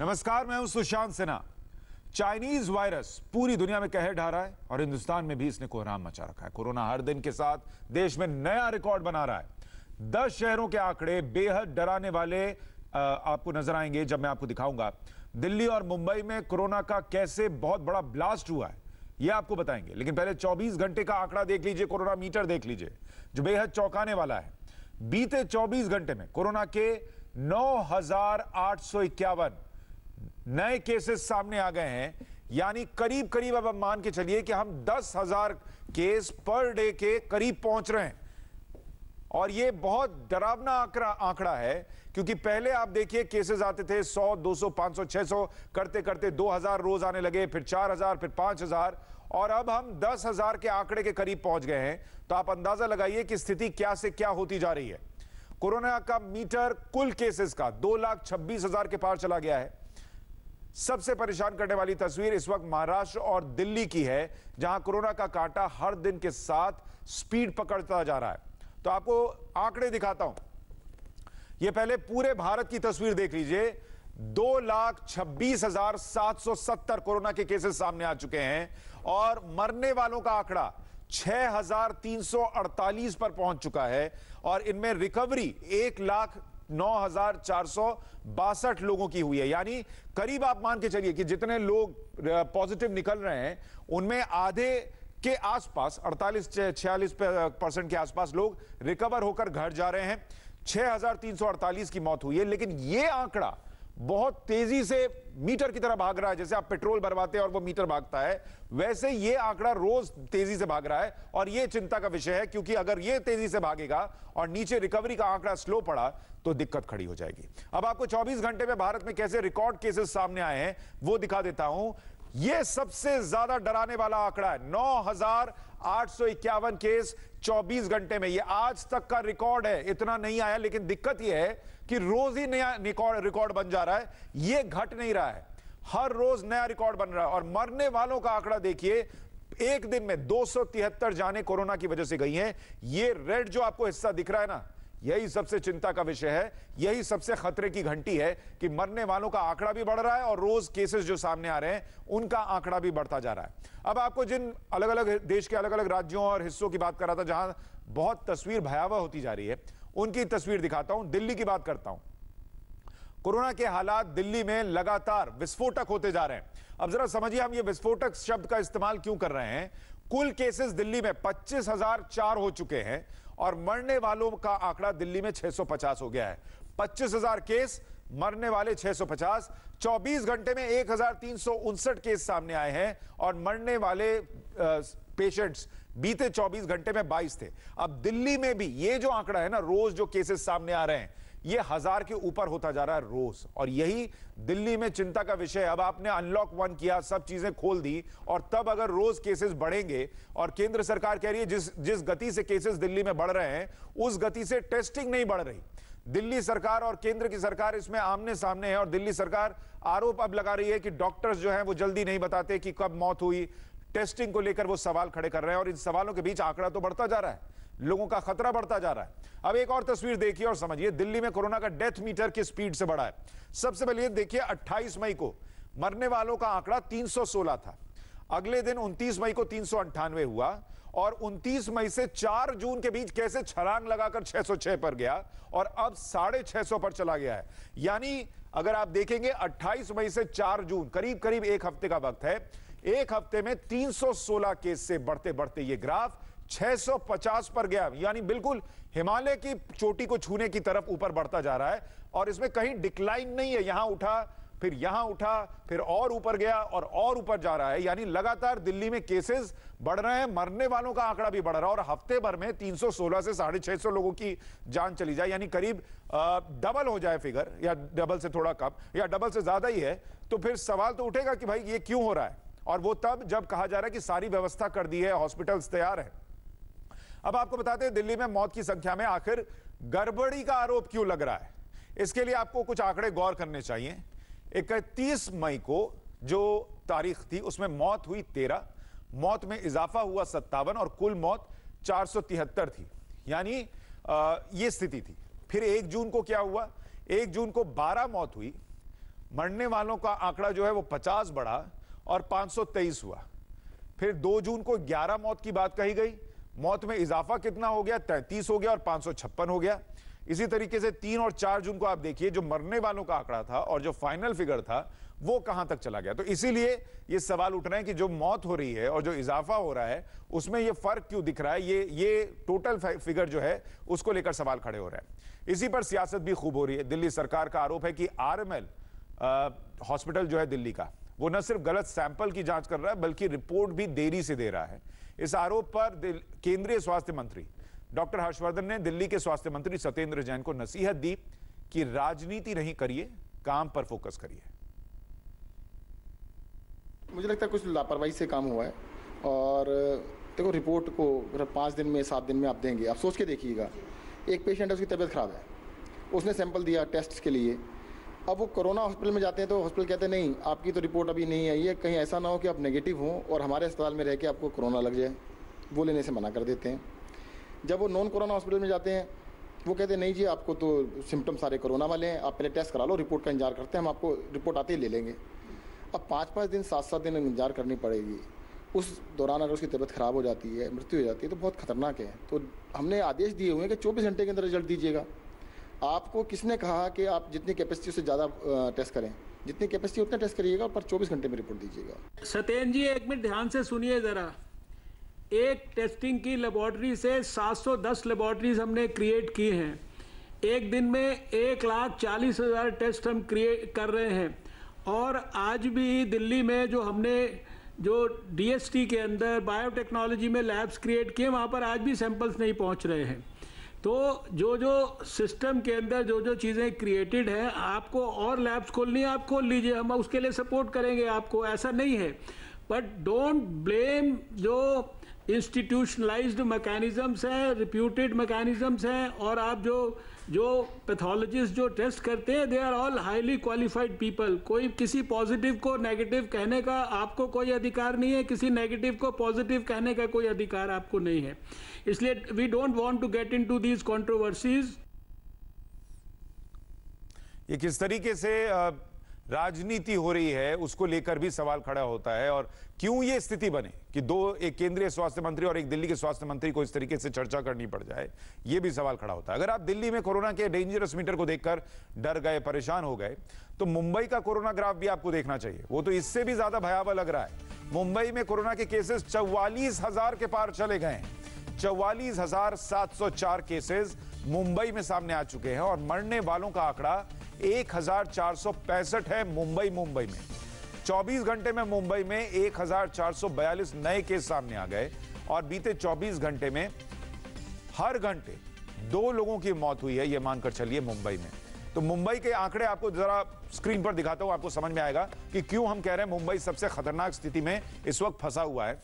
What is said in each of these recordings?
नमस्कार, मैं हूँ सुशांत सिन्हा। चाइनीज़ वायरस पूरी दुनिया में कहर ढा रहा है और हिंदुस्तान में भी इसने कोहराम मचा रखा है। कोरोना हर दिन के साथ देश में नया रिकॉर्ड बना रहा है। दस शहरों के आंकड़े बेहद डराने वाले आपको नज़र आएँगे, जब मैं आपको दिखाऊँगा। दिल्ली और मुंबई में कोरोना का कैसे बहुत बड़ा ब्लास्ट हुआ है यह आपको बताएँगे। लेकिन पहले 24 घंटे का आंकड़ा देख लीजिए, कोरोना मीटर देख लीजिए, जो बेहद चौंकाने वाला है। बीते 24 घंटे में कोरोना के नौ हज़ार आठ सौ इक्यावन नए केसेस सामने आ गए हैं। यानी करीब करीब अब हम मान के चलिए कि हम दस हज़ार केस पर डे के करीब पहुँच रहे हैं। और ये बहुत डरावना आंकड़ा आंकड़ा है क्योंकि पहले आप देखिए केसेस आते थे 100, 200, 500, 600 करते करते 2000 रोज आने लगे फिर 4000 फिर 5000 और अब हम 10000 के आंकड़े के करीब पहुँच गए हैं। तो आप अंदाज़ा लगाइए कि स्थिति क्या से क्या होती जा रही है। कोरोना का मीटर कुल केसेस का दो लाख छब्बीस हज़ार के पार चला गया है। सबसे परेशान करने वाली तस्वीर इस वक्त महाराष्ट्र और दिल्ली की है, जहाँ कोरोना का कांटा हर दिन के साथ स्पीड पकड़ता जा रहा है। तो आपको आंकड़े दिखाता हूँ। यह पहले पूरे भारत की तस्वीर देख लीजिए। दो लाख छब्बीस हज़ार सात सौ सत्तर कोरोना के केसेस सामने आ चुके हैं और मरने वालों का आंकड़ा छह हज़ार तीन सौ अड़तालीस पर पहुँच चुका है और इनमें रिकवरी एक लाख नौ हज़ार चार सौ बासठ लोगों की हुई है। यानी करीब आप मान के चलिए कि जितने लोग पॉजिटिव निकल रहे हैं उनमें आधे के आसपास 48 छियालीस परसेंट के आसपास लोग रिकवर होकर घर जा रहे हैं। 6,348 की मौत हुई है। लेकिन यह आंकड़ा बहुत तेज़ी से मीटर की तरह भाग रहा है, जैसे आप पेट्रोल भरवाते हैं और वो मीटर भागता है, वैसे ये आंकड़ा रोज तेज़ी से भाग रहा है और ये चिंता का विषय है क्योंकि अगर ये तेज़ी से भागेगा और नीचे रिकवरी का आंकड़ा स्लो पड़ा तो दिक्कत खड़ी हो जाएगी। अब आपको 24 घंटे में भारत में कैसे रिकॉर्ड केसेस सामने आए हैं, वो दिखा देता हूँ। यह सबसे ज़्यादा डराने वाला आंकड़ा है। नौ हज़ार आठ सौ इक्यावन केस 24 घंटे में। यह आज तक का रिकॉर्ड है, इतना नहीं आया, लेकिन दिक्कत यह है कि रोज ही नया रिकॉर्ड बन जा रहा है। यह घट नहीं रहा है। हर रोज नया रिकॉर्ड बन रहा है। और मरने वालों का आंकड़ा देखिए, एक दिन में दो सौ तिहत्तर जाने कोरोना की वजह से गई हैं। ये रेड जो आपको हिस्सा दिख रहा है ना, यही सबसे चिंता का विषय है। यही सबसे खतरे की घंटी है कि मरने वालों का आंकड़ा भी बढ़ रहा है और रोज केसेस जो सामने आ रहे हैं, उनका आंकड़ा भी बढ़ता जा रहा है। अब आपको जिन अलग अलग देश के अलग अलग राज्यों और हिस्सों की बात कर रहा था जहाँ बहुत तस्वीर भयावह होती जा रही है उनकी तस्वीर दिखाता हूँ, दिल्ली की बात करता हूँ। कोरोना के हालात दिल्ली में लगातार विस्फोटक होते जा रहे हैं। अब जरा समझिए, हम ये विस्फोटक शब्द का इस्तेमाल क्यों कर रहे हैं? कुल केसेस दिल्ली में पच्चीस हज़ार चार हो चुके हैं और मरने वालों का आंकड़ा दिल्ली में 650 हो गया है। पच्चीस हज़ार केस, मरने वाले 650 24 घंटे में एक हज़ार तीन सौ उनसठ केस सामने आए हैं और मरने वाले पेशेंट्स बीते 24 घंटे में 22 थे। अब दिल्ली में भी ये जो आंकड़ा है ना, रोज जो केसेस सामने आ रहे हैं, ये हज़ार के ऊपर होता जा रहा है रोज। और यही दिल्ली में चिंता का विषय अब आपने अनलॉक वन किया, सब चीज़ें खोल दी, और तब अगर रोज केसेस बढ़ेंगे, और केंद्र सरकार कह रही है, जिस जिस गति से केसेस दिल्ली में बढ़ रहे हैं, उस गति से टेस्टिंग नहीं बढ़ रही। दिल्ली सरकार और केंद्र की सरकार इसमें आमने सामने है, और दिल्ली सरकार आरोप अब लगा रही है कि डॉक्टर्स जो हैं, वो जल्दी नहीं बताते कि कब मौत हुई टेस्टिंग को लेकर वो सवाल खड़े कर रहे हैं और इन सवालों के बीच आंकड़ा तो बढ़ता जा रहा है, लोगों का खतरा बढ़ता जा रहा है। अब एक और तस्वीर देखिए और समझिए, दिल्ली में कोरोना का डेथ मीटर की स्पीड से बढ़ा है? सबसे पहले देखिए 28 मई को मरने वालों का आंकड़ा 316 था। अगले दिन 29 मई को तीन हुआ और 29 मई से 4 जून के बीच कैसे छलांग लगाकर 606 पर गया और अब साढ़े छह पर चला गया है। यानी अगर आप देखेंगे 28 मई से 4 जून करीब करीब एक हफ़्ते का वक्त है एक हफ़्ते में 316 केस से बढ़ते बढ़ते ये ग्राफ 650 पर गया। यानी बिल्कुल हिमालय की चोटी को छूने की तरफ़ ऊपर बढ़ता जा रहा है और इसमें कहीं डिक्लाइन नहीं है। यहाँ उठा, फिर यहाँ उठा, फिर और ऊपर गया और और ऊपर जा रहा है। यानी लगातार दिल्ली में केसेस बढ़ रहे हैं, मरने वालों का आंकड़ा भी बढ़ रहा है और हफ़्ते भर में 316 से साढ़े छह लोगों की जान चली जाए। यानी करीब डबल हो जाए फिगर, या डबल से थोड़ा कम, या डबल से ज़्यादा ही है तो फिर सवाल तो उठेगा कि भाई ये क्यों हो रहा है? और वो तब जब कहा जा रहा है कि सारी व्यवस्था कर दी है, हॉस्पिटल्स तैयार है। अब आपको बताते हैं, दिल्ली में मौत की संख्या में आखिर गड़बड़ी का आरोप क्यों लग रहा है? इसके लिए आपको कुछ आंकड़े गौर करने चाहिए। इकतीस मई को जो तारीख थी, उसमें मौत हुई तेरह, मौत में इजाफा हुआ सत्तावन और कुल मौत चार सौ तिहत्तर थी। यानी ये स्थिति थी। फिर एक जून को क्या हुआ? एक जून को बारह मौत हुई। मरने वालों का आंकड़ा जो है वो 50 बढ़ा। और 523 हुआ। फिर 2 जून को 11 मौत की बात कही गई। मौत में इजाफा कितना हो गया? 33 हो गया और पाँच हो गया। इसी तरीके से तीन और चार जून को आप देखिए, जो मरने वालों का आंकड़ा था और जो फाइनल फिगर था, वो कहाँ तक चला गया? तो इसीलिए ये सवाल उठ रहे हैं कि जो मौत हो रही है और जो इजाफा हो रहा है, उसमें ये फ़र्क क्यों दिख रहा है? ये ये टोटल फिगर जो है, उसको लेकर सवाल खड़े हो रहे हैं। इसी पर सियासत भी खूब हो रही है। दिल्ली सरकार का आरोप है कि आरएमएल हॉस्पिटल जो है दिल्ली का। वो न सिर्फ़ गलत सैंपल की जाँच कर रहा है, बल्कि रिपोर्ट भी देरी से दे रहा है। इस आरोप पर केंद्रीय स्वास्थ्य मंत्री डॉक्टर हर्षवर्धन ने दिल्ली के स्वास्थ्य मंत्री सत्येंद्र जैन को नसीहत दी कि राजनीति नहीं करिए, काम पर फोकस करिए। मुझे लगता है कुछ लापरवाही से काम हुआ है और, देखो रिपोर्ट को अगर पाँच दिन में, सात दिन में आप देंगे, आप सोच के देखिएगा, एक पेशेंट है, उसकी तबीयत ख़राब है। उसने सैंपल दिया टेस्ट के लिए अब वो कोरोना हॉस्पिटल में जाते हैं तो हॉस्पिटल कहते हैं, नहीं, आपकी तो रिपोर्ट अभी नहीं आई है, कहीं ऐसा ना हो कि आप नेगेटिव हों और हमारे अस्पताल में रह के आपको कोरोना लग जाए। वो लेने से मना कर देते हैं। जब वो नॉन कोरोना हॉस्पिटल में जाते हैं, वो कहते हैं, नहीं जी, आपको तो सिम्टम सारे कोरोना वाले हैं, आप पहले टेस्ट करा लो रिपोर्ट का इंतज़ार करते हैं, हम आपको रिपोर्ट आते ही ले लेंगे। अब पाँच पाँच दिन सात सात दिन इंतज़ार करनी पड़ेगी। उस दौरान अगर उसकी तबीयत ख़राब हो जाती है, मृत्यु हो जाती है तो बहुत खतरनाक है। तो हमने आदेश दिए हुए हैं कि चौबीस घंटे के अंदर रिज़ल्ट दीजिएगा। आपको किसने कहा कि आप जितनी कैपेसिटी से ज़्यादा टेस्ट करें? जितनी कैपेसिटी उतना टेस्ट करिएगा पर 24 घंटे में रिपोर्ट दीजिएगा। सत्यन जी, एक मिनट ध्यान से सुनिए ज़रा। एक टेस्टिंग की लेबॉर्ट्री से 710 लेबॉर्ट्रीज हमने क्रिएट की हैं। एक दिन में एक लाख चालीस हज़ार टेस्ट हम क्रिएट कर रहे हैं। और आज भी दिल्ली में जो हमने, जो डीएसटी के अंदर बायोटेक्नोलॉजी में लैब्स क्रिएट किए, वहाँ पर आज भी सैंपल्स नहीं पहुँच रहे हैं। तो जो जो सिस्टम के अंदर जो जो चीज़ें क्रिएटेड हैं, आपको और लैब्स खोलनी है, आप खोल लीजिए, हम उसके लिए सपोर्ट करेंगे आपको, ऐसा नहीं है। बट डोंट ब्लेम जो इंस्टीट्यूशनलाइज्ड मैकेनिज्म्स हैं रिप्यूटेड मैकेनिज्म्स हैं, और आप जो जो पैथोलॉजिस्ट जो टेस्ट करते हैं they are all highly qualified people कोई किसी पॉजिटिव को नेगेटिव कहने का आपको कोई अधिकार नहीं है, किसी नेगेटिव को पॉजिटिव कहने का कोई अधिकार आपको नहीं है। इसलिए we don't want to get into these controversies ये किस तरीके से राजनीति हो रही है, उसको लेकर भी सवाल खड़ा होता है और क्यों ये स्थिति बने कि दो, एक केंद्रीय स्वास्थ्य मंत्री और एक दिल्ली के स्वास्थ्य मंत्री को इस तरीके से चर्चा करनी पड़ जाए, ये भी सवाल खड़ा होता है। अगर आप दिल्ली में कोरोना के डेंजरस मीटर को देखकर डर गए, परेशान हो गए तो मुंबई का कोरोना ग्राफ भी आपको देखना चाहिए। वो तो इससे भी ज़्यादा भयावह लग रहा है। मुंबई में कोरोना के केसेस चौवालीस हज़ार के पार चले गए हैं। चौवालीस हज़ार सात सौ चार केसेस मुंबई में सामने आ चुके हैं और मरने वालों का आंकड़ा एक हज़ार चार सौ पैंसठ है मुंबई मुंबई में। 24 घंटे में मुंबई में एक हज़ार चार सौ बयालीस नए केस सामने आ गए और बीते 24 घंटे में हर घंटे दो लोगों की मौत हुई है यह मानकर चलिए मुंबई में। तो मुंबई के आंकड़े आपको जरा स्क्रीन पर दिखाता हूँ, आपको समझ में आएगा कि क्यों हम कह रहे हैं मुंबई सबसे खतरनाक स्थिति में इस वक्त फंसा हुआ है।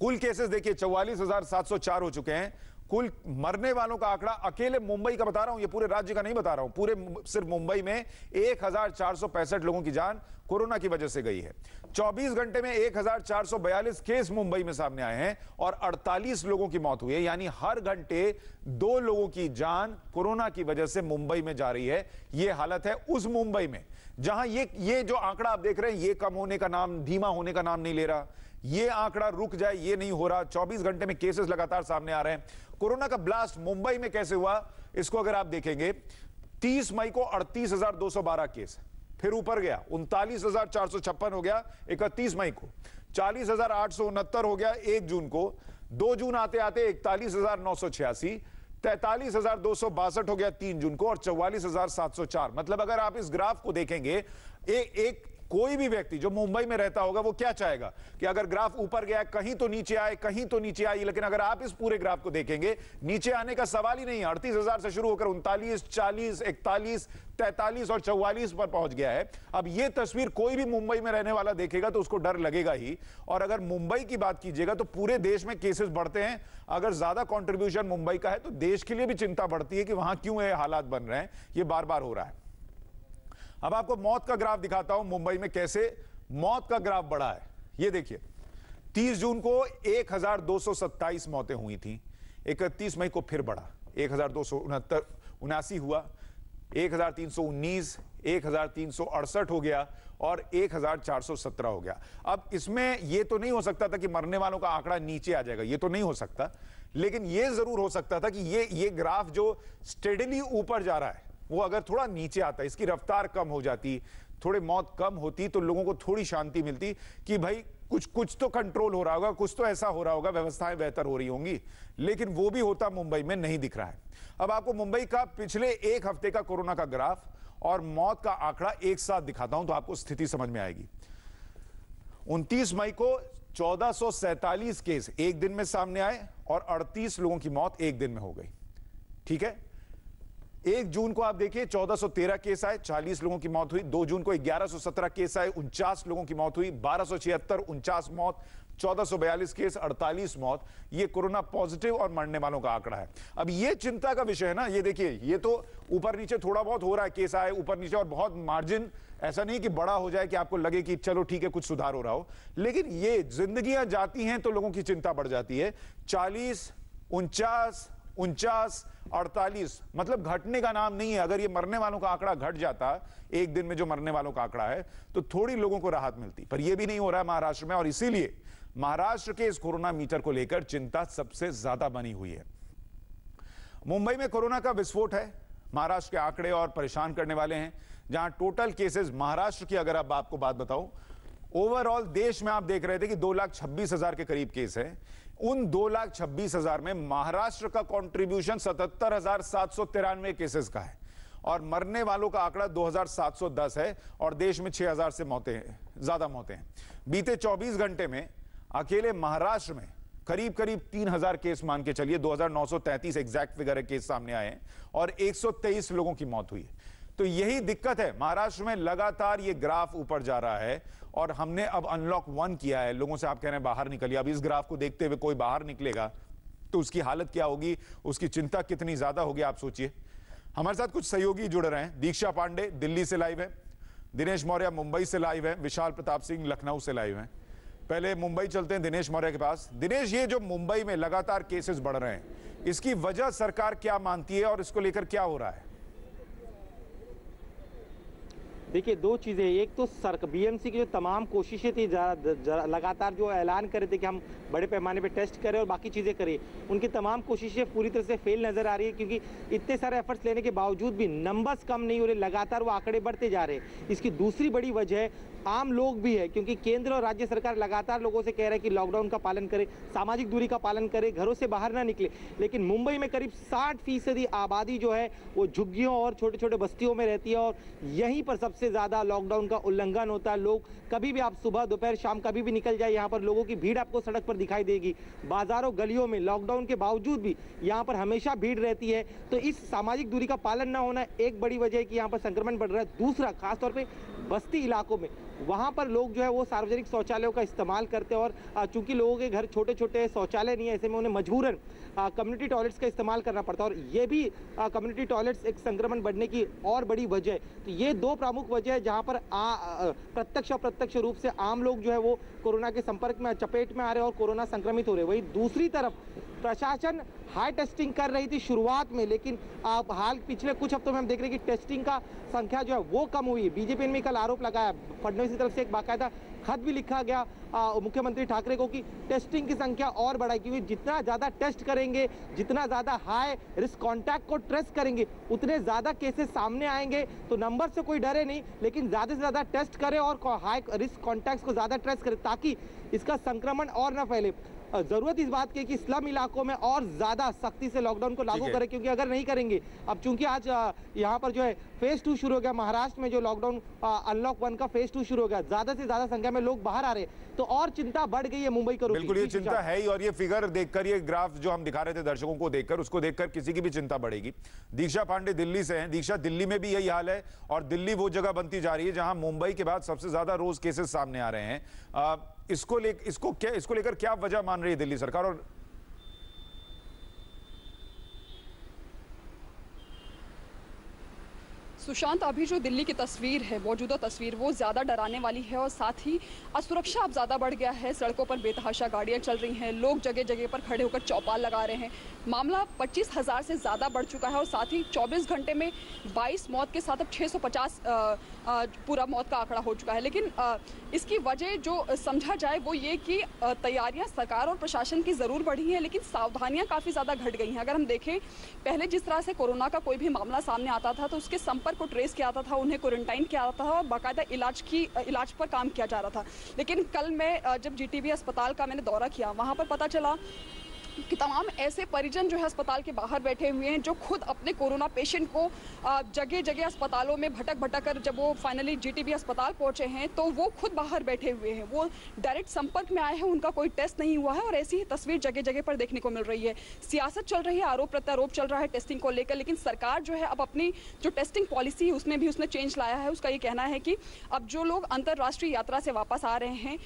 कुल केसेस देखिए, चौवालीस हज़ार सात सौ चार हो चुके हैं। कुल मरने वालों का आंकड़ा अकेले मुंबई का बता रहा हूँ, ये पूरे राज्य का नहीं बता रहा हूँ, पूरे सिर्फ़ मुंबई में एक हज़ार चार सौ पैंसठ लोगों की जान कोरोना की वजह से गई है। 24 घंटे में 1442 केस मुंबई में सामने आए हैं और 48 लोगों की मौत हुई है, यानी हर घंटे दो लोगों की जान कोरोना की वजह से मुंबई में जा रही है। यह हालत है उस मुंबई में, जहाँ ये ये जो आंकड़ा आप देख रहे हैं, ये कम होने का नाम, धीमा होने का नाम नहीं ले रहा। ये आंकड़ा रुक जाए ये नहीं हो रहा। 24 घंटे में केसेस लगातार सामने आ रहे हैं। कोरोना का ब्लास्ट मुंबई में कैसे हुआ इसको अगर आप देखेंगे 30 मई को 38,212 केस फिर ऊपर गया उनतालीस हो गया 31 मई को। चालीस हो गया एक जून को। दो जून आते आते इकतालीस तैतालीस हज़ार दो सौ बासठ हो गया तीन जून को और चौवालीस हज़ार सात सौ चार। मतलब अगर आप इस ग्राफ को देखेंगे ए, एक कोई भी व्यक्ति जो मुंबई में रहता होगा, वो क्या चाहेगा? कि अगर ग्राफ ऊपर गया, कहीं तो नीचे आए, कहीं तो नीचे आई, लेकिन अगर आप इस पूरे ग्राफ को देखेंगे, नीचे आने का सवाल ही नहीं है। अड़तीस हज़ार से शुरू होकर उनतालीस, चालीस, इकतालीस, तैतालीस और चौवालीस पर पहुँच गया है। अब यह तस्वीर कोई भी मुंबई में रहने वाला देखेगा तो उसको डर लगेगा ही। और अगर मुंबई की बात कीजिएगा तो पूरे देश में केसेस बढ़ते हैं। अगर ज़्यादा कॉन्ट्रीब्यूशन मुंबई का है तो देश के लिए भी चिंता बढ़ती है कि वहाँ क्यों ये हालात बन रहे हैं। ये बार बार हो रहा है। अब आपको मौत का ग्राफ दिखाता हूँ मुंबई में कैसे मौत का ग्राफ बढ़ा है। ये देखिए 30 जून को एक हज़ार दो सौ सत्ताईस मौतें हुई थी 31 मई को फिर बढ़ा, एक हज़ार हुआ 1319 1368 हो गया और 1417 हो गया। अब इसमें यह तो नहीं हो सकता था कि मरने वालों का आंकड़ा नीचे आ जाएगा यह तो नहीं हो सकता, लेकिन यह ज़रूर हो सकता था कि ये ये ग्राफ जो स्टेडली ऊपर जा रहा है वो अगर थोड़ा नीचे आता, इसकी रफ्तार कम हो जाती, थोड़े मौत कम होती तो लोगों को थोड़ी शांति मिलती कि भाई, कुछ कुछ तो कंट्रोल हो रहा होगा, कुछ तो ऐसा हो रहा होगा, व्यवस्थाएँ बेहतर हो रही होंगी। लेकिन वो भी होता मुंबई में नहीं दिख रहा है। अब आपको मुंबई का पिछले एक हफ़्ते का कोरोना का ग्राफ और मौत का आंकड़ा एक साथ दिखाता हूँ तो आपको स्थिति समझ में आएगी। 29 मई को 1447 केस एक दिन में सामने आए और 38 लोगों की मौत एक दिन में हो गई। ठीक है? एक जून को आप देखिए 1413 केस आए 40 लोगों की मौत हुई। दो जून को 1117 केस आए, उनचास लोगों की मौत हुई। बारह सौ छिहत्तर, उनचास मौत 1442 केस 48 मौत। ये कोरोना पॉजिटिव और मरने वालों का आंकड़ा है। अब ये चिंता का विषय है ना, ये देखिए, ये तो ऊपर नीचे थोड़ा बहुत हो रहा है, केस आए ऊपर नीचे और बहुत मार्जिन, ऐसा नहीं कि बड़ा हो जाए कि आपको लगे कि चलो ठीक है, कुछ सुधार हो रहा हो। लेकिन ये जिंदगियाँ जाती हैं तो लोगों की चिंता बढ़ जाती है। चालीस, उनचास उनचास अड़तालीस मतलब घटने का नाम नहीं है। अगर ये मरने वालों का आंकड़ा घट जाता, एक दिन में जो मरने वालों का आंकड़ा है तो थोड़ी लोगों को राहत मिलती। पर यह भी नहीं हो रहा है महाराष्ट्र में, और इसीलिए महाराष्ट्र के इस कोरोना मीटर को लेकर चिंता सबसे ज़्यादा बनी हुई है। मुंबई में कोरोना का विस्फोट है। महाराष्ट्र के आंकड़े और परेशान करने वाले हैं। जहाँ टोटल केसेस महाराष्ट्र की, अगर अब आपको बात बताऊँ, ओवरऑल देश में आप देख रहे थे कि दो लाख छब्बीस हज़ार के करीब केस है। उन दो लाख छब्बीस हज़ार में महाराष्ट्र का कंट्रीब्यूशन सतहत्तर हज़ार सात सौ तिरानवे केसेस का है। और मरने वालों का आंकड़ा 2710 है और देश में 6000 से मौतें, ज़्यादा मौतें हैं। बीते 24 घंटे में अकेले महाराष्ट्र में करीब करीब 3000 केस मान के चलिए 2933 एग्जैक्ट फिगर केस सामने आए हैं और 123 लोगों की मौत हुई है। तो यही दिक्कत है। महाराष्ट्र में लगातार ये ग्राफ ऊपर जा रहा है और हमने अब अनलॉक वन किया है। लोगों से आप कह रहे हैं, बाहर निकलिए। अब इस ग्राफ को देखते हुए कोई बाहर निकलेगा तो उसकी हालत क्या होगी? उसकी चिंता कितनी ज़्यादा होगी, आप सोचिए। हमारे साथ कुछ सहयोगी जुड़ रहे हैं। दीक्षा पांडे दिल्ली से लाइव है। दिनेश मौर्य मुंबई से लाइव है। विशाल प्रताप सिंह लखनऊ से लाइव है। पहले मुंबई चलते हैं दिनेश मौर्य के पास। दिनेश, ये जो मुंबई में लगातार केसेस बढ़ रहे हैं, इसकी वजह सरकार क्या मानती है और इसको लेकर क्या हो रहा है? देखिए, दो चीज़ें एक तो सर, बीएमसी की जो तमाम कोशिशें थी, जरा लगातार जो ऐलान कर रहे थे कि हम बड़े पैमाने पे टेस्ट करें और बाकी चीज़ें करें, उनकी तमाम कोशिशें पूरी तरह से फेल नज़र आ रही है क्योंकि इतने सारे एफर्ट्स लेने के बावजूद भी नंबर्स कम नहीं हो रहे, लगातार वो आंकड़े बढ़ते जा रहे हैं। इसकी दूसरी बड़ी वजह आम लोग भी है, क्योंकि केंद्र और राज्य सरकार लगातार लोगों से कह रहे हैं कि लॉकडाउन का पालन करें, सामाजिक दूरी का पालन करें, घरों से बाहर ना निकले। लेकिन मुंबई में करीब साठ फ़ीसदी आबादी जो है, वो झुग्गियों और छोटे छोटे बस्तियों में रहती है और यहीं पर सबसे ज़्यादा लॉकडाउन का उल्लंघन होता है। लोग कभी भी आप सुबह, दोपहर, शाम कभी भी निकल जाए, यहाँ पर लोगों की भीड़ आपको सड़क पर दिखाई देगी। बाजारों, गलियों में लॉकडाउन के बावजूद भी यहाँ पर हमेशा भीड़ रहती है। तो इस सामाजिक दूरी का पालन न होना एक बड़ी वजह है कि यहाँ पर संक्रमण बढ़ रहा है। दूसरा, खासतौर पर बस्ती इलाकों में वहाँ पर लोग जो है वो सार्वजनिक शौचालयों का इस्तेमाल करते हैं और चूँकि लोगों के घर छोटे छोटे शौचालय नहीं है, ऐसे में उन्हें मजबूरन कम्युनिटी टॉयलेट्स का इस्तेमाल करना पड़ता है और ये भी कम्युनिटी टॉयलेट्स एक संक्रमण बढ़ने की और बड़ी वजह है। तो ये दो प्रमुख वजह है जहाँ पर प्रत्यक्ष अप्रत्यक्ष रूप से आम लोग जो है वो कोरोना के संपर्क में, चपेट में आ रहे और कोरोना संक्रमित हो रहे वही दूसरी तरफ़ प्रशासन हाई टेस्टिंग कर रही थी शुरुआत में, लेकिन आप हाल पिछले कुछ हफ्तों में हम देख रहे हैं कि टेस्टिंग का संख्या जो है वो कम हुई बीजेपी ने भी कल आरोप लगाया फडनवीस की तरफ़ से एक बाकायदा खत भी लिखा गया मुख्यमंत्री ठाकरे को कि टेस्टिंग की संख्या और बढ़ाई, क्योंकि जितना ज़्यादा टेस्ट करेंगे, जितना ज़्यादा हाई रिस्क कॉन्टैक्ट को ट्रेस करेंगे, उतने ज़्यादा केसेस सामने आएँगे तो नंबर से कोई डरे नहीं, लेकिन ज़्यादा से ज़्यादा टेस्ट करें और हाई रिस्क कॉन्टैक्ट को ज़्यादा ट्रेस करें, ताकि इसका संक्रमण और ना फैले। ज़रूरत इस बात की कि स्लम इलाकों में और ज़्यादा सख्ती से लॉकडाउन को लागू करें क्योंकि अगर नहीं करेंगे अब चूँकि आज यहाँ पर जो है फ़ेज़ टू शुरू हो गया महाराष्ट्र में जो लॉकडाउन अनलॉक वन का फ़ेज़ टू शुरू हो गया ज़्यादा से ज़्यादा संख्या में लोग बाहर आ रहे तो और चिंता बढ़ गई है मुंबई को। बिल्कुल ये चिंता है ही और ये फिगर देखकर ये ग्राफ जो हम दिखा रहे थे दर्शकों को देखकर उसको देखकर किसी की भी चिंता बढ़ेगी। दीक्षा पांडे दिल्ली से हैं। दीक्षा दिल्ली में भी यही हाल है और दिल्ली वो जगह बनती जा रही है जहाँ मुंबई के बाद सबसे ज़्यादा रोज केसेस सामने आ रहे हैं। इसको ले इसको क्या इसको लेकर क्या वजह मान रही है दिल्ली सरकार? और सुशांत अभी जो दिल्ली की तस्वीर है मौजूदा तस्वीर वो ज़्यादा डराने वाली है और साथ ही असुरक्षा अब ज़्यादा बढ़ गया है। सड़कों पर बेतहाशा गाड़ियाँ चल रही हैं लोग जगह जगह पर खड़े होकर चौपाल लगा रहे हैं। मामला पच्चीस हज़ार से ज़्यादा बढ़ चुका है और साथ ही चौबीस घंटे में बाईस मौत के साथ अब छः सौ पचास पूरा मौत का आंकड़ा हो चुका है। लेकिन आ, इसकी वजह जो समझा जाए वो ये कि तैयारियाँ सरकार और प्रशासन की ज़रूर बढ़ी हैं लेकिन सावधानियाँ काफ़ी ज़्यादा घट गई हैं। अगर हम देखें पहले जिस तरह से कोरोना का कोई भी मामला सामने आता था तो उसके संपर्क को ट्रेस किया जाता था, उन्हें क्वारंटाइन किया जाता था और बाकायदा इलाज की, इलाज पर काम किया जा रहा था। लेकिन कल मैं जब जीटीबी अस्पताल का मैंने दौरा किया, वहाँ पर पता चला कि तमाम ऐसे परिजन जो है अस्पताल के बाहर बैठे हुए हैं, जो खुद अपने कोरोना पेशेंट को जगह जगह अस्पतालों में भटक भटक कर जब वो फाइनली जीटीबी अस्पताल पहुँचे हैं तो वो खुद बाहर बैठे हुए हैं। वो डायरेक्ट संपर्क में आए हैं, उनका कोई टेस्ट नहीं हुआ है और ऐसी ही तस्वीर जगह जगह पर देखने को मिल रही है। सियासत चल रही है, आरोप प्रत्यारोप चल रहा है टेस्टिंग को लेकर, लेकिन सरकार जो है अब अपनी जो टेस्टिंग पॉलिसी है, उसमें भी उसने चेंज लाया है। उसका ये कहना है कि अब जो लोग अंतर्राष्ट्रीय यात्रा से वापस आ रहे हैं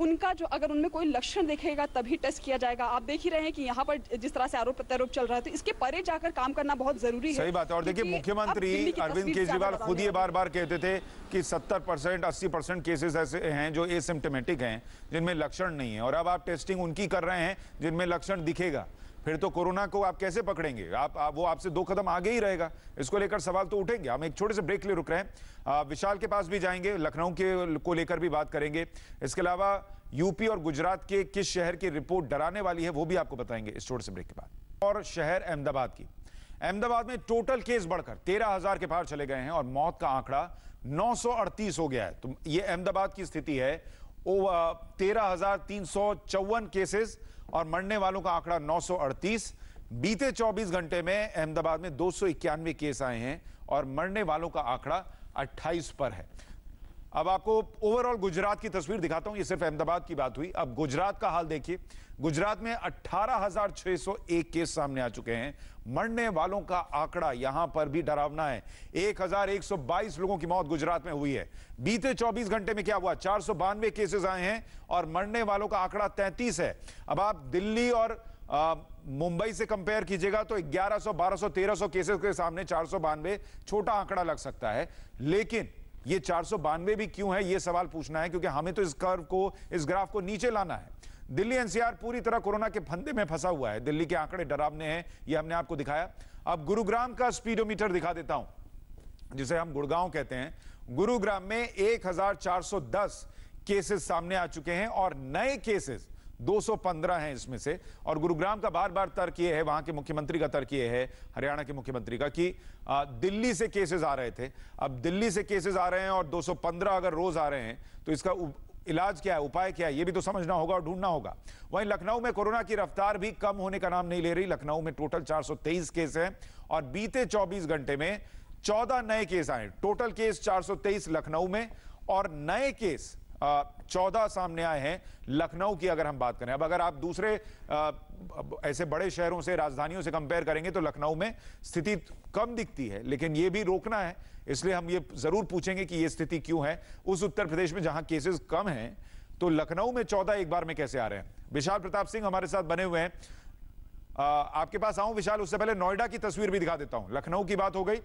उनका जो, अगर उनमें कोई लक्षण देखेगा, तभी टेस्ट किया जाएगा। आप देख ही रहे हैं कि यहाँ पर जिस तरह से आरोप प्रत्यारोप चल रहा है तो इसके परे जाकर काम करना बहुत ज़रूरी है। सही बात है। और देखिए मुख्यमंत्री अरविंद केजरीवाल खुद ये बार बार कहते थे कि 70 परसेंट अस्सी परसेंट केसेस ऐसे हैं जो एसिम्टोमेटिक हैं जिनमें लक्षण नहीं है। और अब आप टेस्टिंग उनकी कर रहे हैं जिनमें लक्षण दिखेगा। फिर तो कोरोना को आप कैसे पकड़ेंगे? आप, आप वो आपसे दो कदम आगे ही रहेगा। इसको लेकर सवाल तो उठेंगे। हम एक छोटे से ब्रेक ले रुक रहे हैं। विशाल के पास भी जाएँगे। लखनऊ के को लेकर भी बात करेंगे। इसके अलावा यूपी और गुजरात के किस शहर की रिपोर्ट डराने वाली है, वो भी आपको बताएँगे इस छोटे से ब्रेक के बाद। और शहर अहमदाबाद की। अहमदाबाद में टोटल केस बढ़कर तेरह हज़ार के पार चले गए हैं और मौत का आंकड़ा 938 हो गया है। तो ये अहमदाबाद की स्थिति है। तेरह हज़ार तीन सौ चौवन केसेस और मरने वालों का आंकड़ा 938 बीते 24 घंटे में अहमदाबाद में दो सौ इक्यानवे केस आए हैं और मरने वालों का आंकड़ा 28 पर है। अब आपको ओवरऑल गुजरात की तस्वीर दिखाता हूँ ये सिर्फ़ अहमदाबाद की बात हुई। अब गुजरात का हाल देखिए। गुजरात में 18,601 केस सामने आ चुके हैं। मरने वालों का आंकड़ा यहाँ पर भी डरावना है। 1,122 लोगों की मौत गुजरात में हुई है। बीते 24 घंटे में क्या हुआ? चार सौ बानवे केसेस आए हैं और मरने वालों का आंकड़ा 33 है। अब आप दिल्ली और मुंबई से कंपेयर कीजिएगा तो 1100, 1200, 1300 केसेस के सामने चार सौ बानवे छोटा आंकड़ा लग सकता है। लेकिन ये चार भी क्यों है, ये सवाल पूछना है, क्योंकि हमें तो इस कर्व को, इस ग्राफ को नीचे लाना है। दिल्ली एनसीआर पूरी तरह कोरोना के फंदे में फंसा हुआ है। दिल्ली के आंकड़े डरावने हैं, ये हमने आपको दिखाया। अब गुरुग्राम का स्पीडोमीटर दिखा देता हूँ, जिसे हम गुड़गांव कहते हैं। गुरुग्राम में 1410 केसेस सामने आ चुके हैं और नए केसेस 215 हैं इसमें से, और गुरुग्राम का बार बार तर्क ये है, वहाँ के मुख्यमंत्री का तर्क ये है, हरियाणा के मुख्यमंत्री का, कि दिल्ली से केसेस आ रहे थे। अब दिल्ली से केसेस आ रहे हैं और 215 अगर रोज आ रहे हैं तो इसका इलाज क्या है, उपाय क्या है, ये भी तो समझना होगा और ढूंढना होगा। वहीं लखनऊ में कोरोना की रफ्तार भी कम होने का नाम नहीं ले रही, लखनऊ में टोटल 423 केस हैं, और बीते 24 घंटे में 14 नए केस आए। टोटल केस 423 लखनऊ में, और नए केस चौदह सामने आए हैं, लखनऊ की अगर हम बात करें। अब अगर आप दूसरे ऐसे बड़े शहरों से, राजधानियों से कंपेयर करेंगे तो लखनऊ में स्थिति कम दिखती है, लेकिन ये भी रोकना है। इसलिए हम ये ज़रूर पूछेंगे कि ये स्थिति क्यों है। उस उत्तर प्रदेश में जहाँ केसेस कम हैं तो लखनऊ में चौदह एक बार में कैसे आ रहे हैं? विशाल प्रताप सिंह हमारे साथ बने हुए हैं। आपके पास आऊँ विशाल? उससे पहले नोएडा की तस्वीर भी दिखा देता हूँ। लखनऊ की बात हो गई।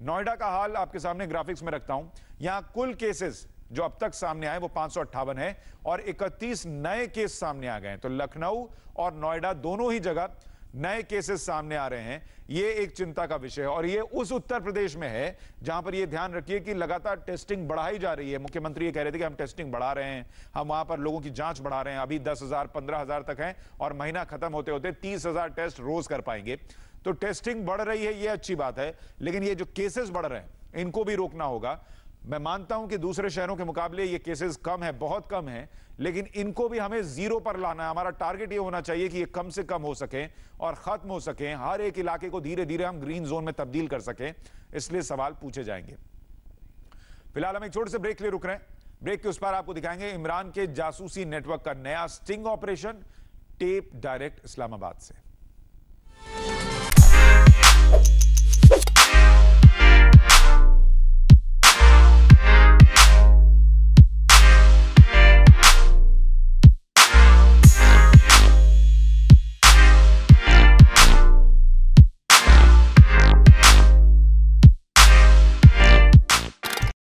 नोएडा का हाल आपके सामने ग्राफिक्स में रखता हूँ। यहाँ कुल केसेस जो अब तक सामने आए, वो पाँच है और 31 नए केस सामने आ गए तो लखनऊ और नोएडा दोनों ही जगह नए केसेस सामने आ रहे हैं। ये एक चिंता का विषय है और ये उस उत्तर प्रदेश में है जहाँ पर ये ध्यान रखिए कि लगातार टेस्टिंग बढ़ाई जा रही है। मुख्यमंत्री ये कह रहे थे कि हम टेस्टिंग बढ़ा रहे हैं, हम वहाँ पर लोगों की जाँच बढ़ा रहे हैं। अभी दस हज़ार, पंद्रह हज़ार तक है और महीना खत्म होते होते तीस हज़ार टेस्ट रोज कर पाएँगे। तो टेस्टिंग बढ़ रही है, ये अच्छी बात है, लेकिन ये जो केसेस बढ़ रहे हैं, इनको भी रोकना होगा। मैं मानता हूँ कि दूसरे शहरों के मुकाबले ये केसेस कम है, बहुत कम है, लेकिन इनको भी हमें ज़ीरो पर लाना है। हमारा टारगेट ये होना चाहिए कि ये कम से कम हो सके और खत्म हो सके। हर एक इलाके को धीरे धीरे हम ग्रीन जोन में तब्दील कर सके, इसलिए सवाल पूछे जाएँगे। फ़िलहाल हम एक छोटे से ब्रेक ले रुक रहे हैं। ब्रेक के उस पर आपको दिखाएँगे इमरान के जासूसी नेटवर्क का नया sting operation tape direct Islamabad से।